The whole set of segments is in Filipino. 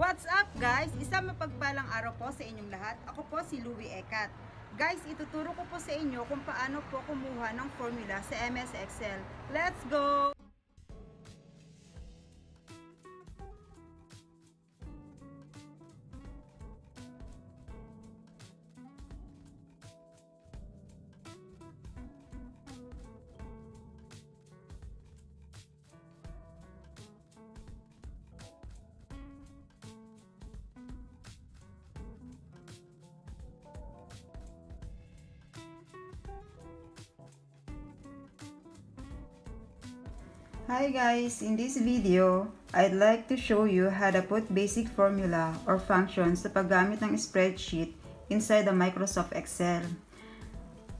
What's up guys? Isang mapagpalang araw po sa inyong lahat. Ako po si Louie Ekat. Guys, ituturo ko po sa inyo kung paano po kumuha ng formula sa MS Excel. Let's go! Hi guys, in this video, I'd like to show you how to put basic formula or functions sa paggamit ng spreadsheet inside the Microsoft Excel.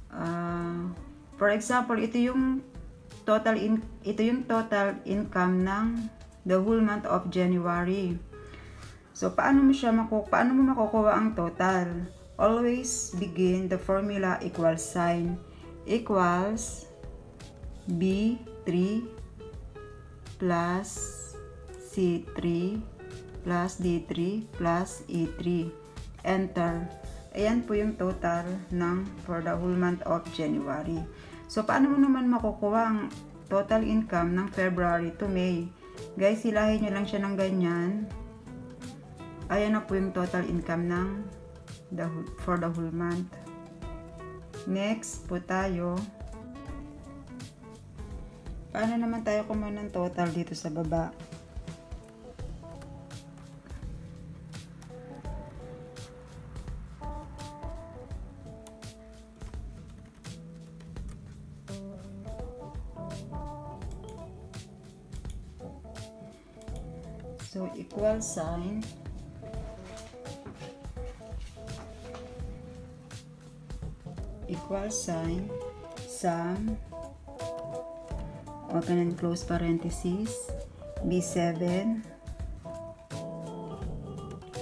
Uh, for example, ito yung total in ito yung total income ng the whole month of January. So paano mo siya maku paano mo makukuha ang total? Always begin the formula equals sign equals B3 plus C3 plus D3 plus E3. Enter. Ayan po yung total ng for the whole month of January. So, paano mo naman makukuha ang total income ng February to May? Guys, hilahin nyo lang siya ng ganyan. Ayan na po yung total income ng the, for the whole month. Next po tayo. Paano naman tayo kumuha ng total dito sa baba? So, equal sign. Equal sign. Sum open and close parenthesis, B7,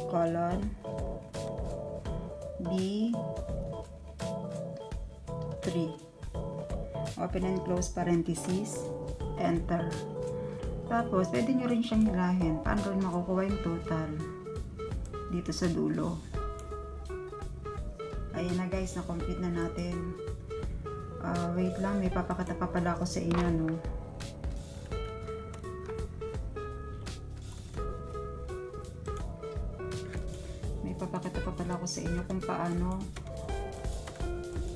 colon, B3, open and close parenthesis, enter. Tapos, pwede nyo rin siyang hilahin. Paano rin makukuha yung total? Dito sa dulo. Ayan na guys, na-complete na natin. Wait lang, may papakita pa pala ako sa inyo, no? papakita pa pala ako sa inyo kung paano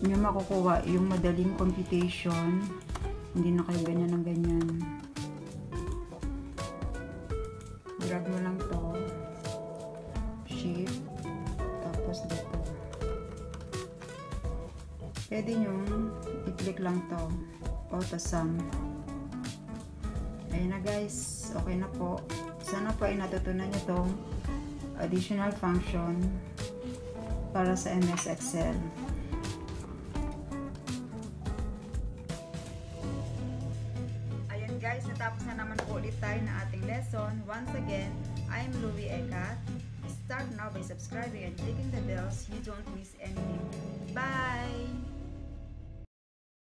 nyo makukuha yung madaling computation. Hindi na kayo ganyan ng ganyan. Grab mo lang to. Shift. Tapos dito. Pwede nyo i-click lang to auto sum ayun na guys okay na po sana po ay natutunan nyo tong additional function para sa MS Excel. Ayan guys, natapos na naman po ulit tayo na ating lesson. Once again, I'm Louie Ekat. Start now by subscribing and clicking the bells you don't miss anything. Bye!